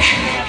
nation.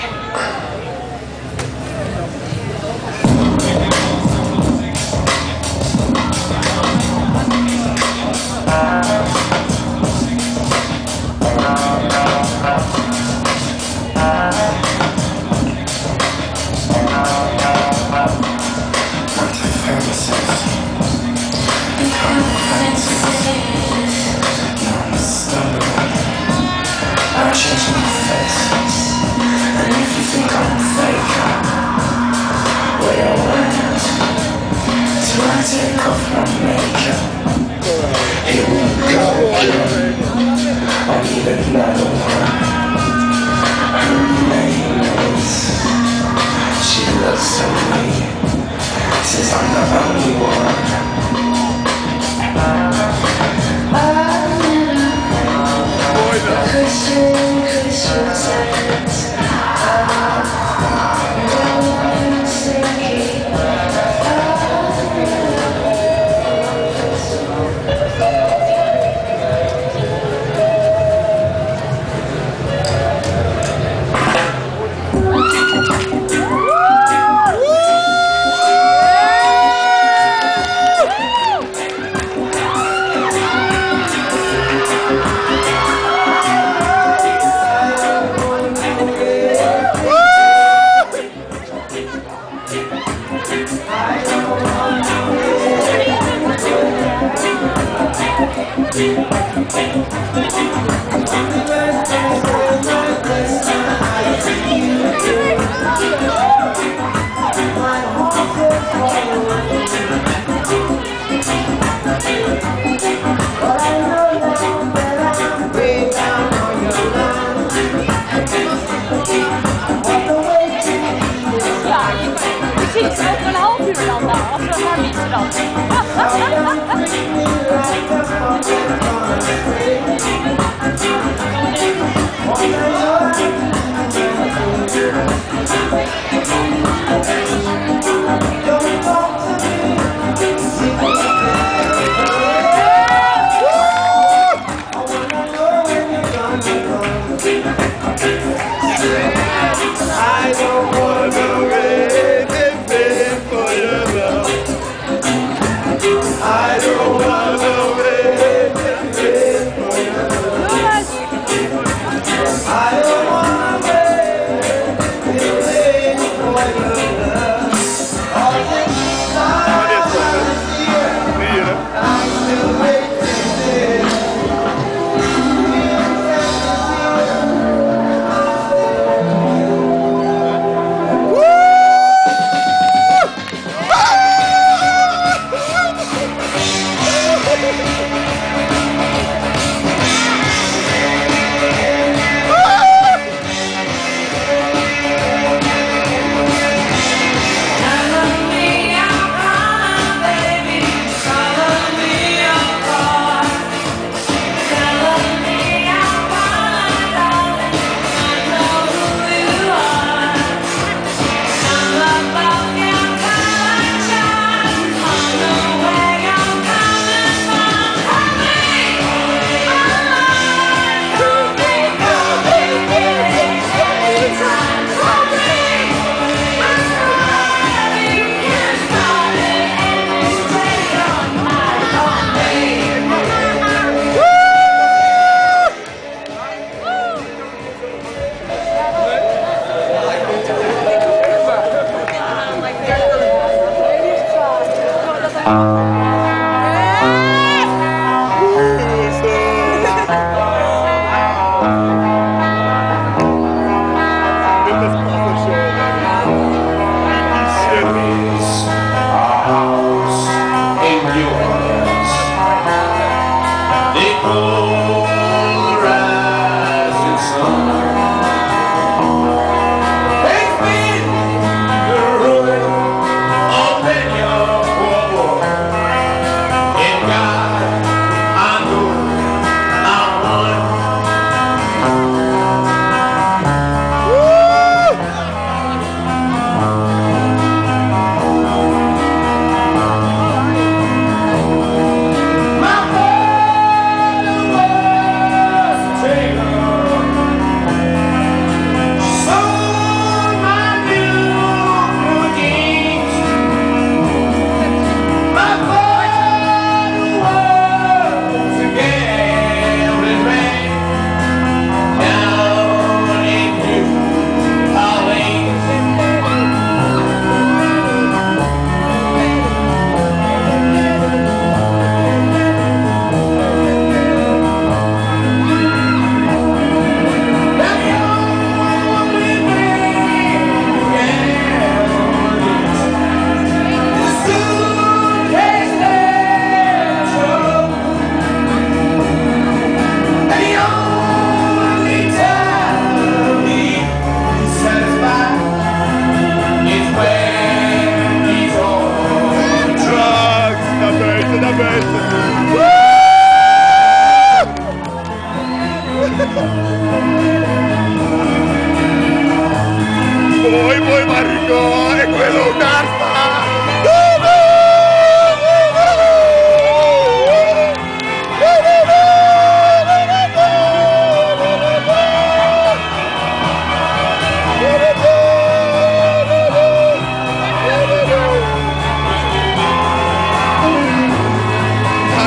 Oh,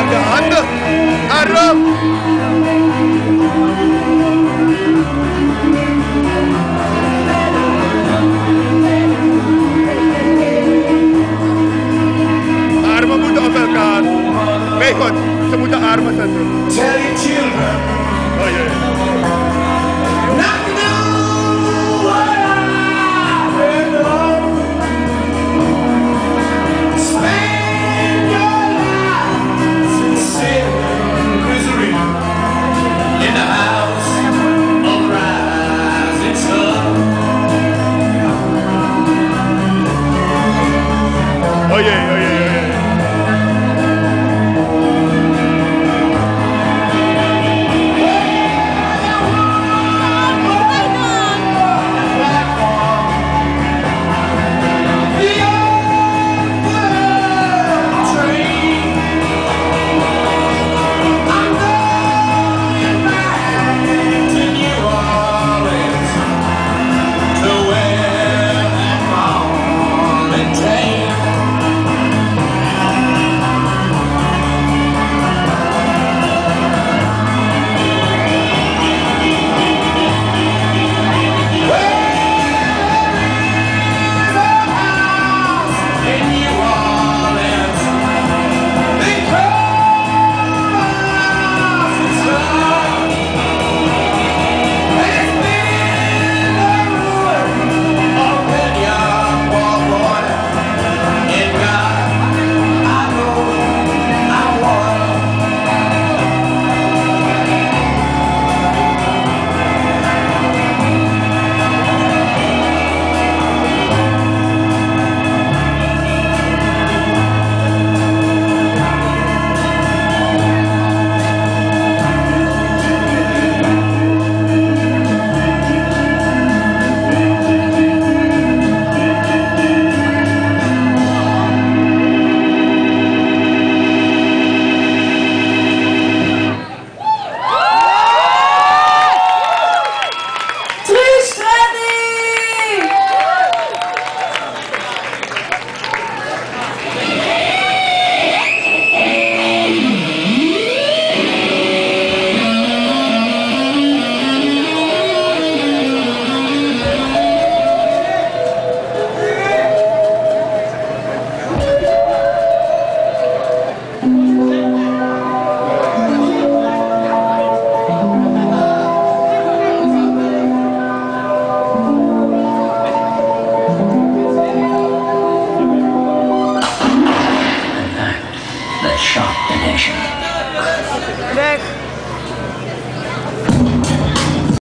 Angga, Angga, Arab. Arma muito apelkan. Meikot, semudah arma children.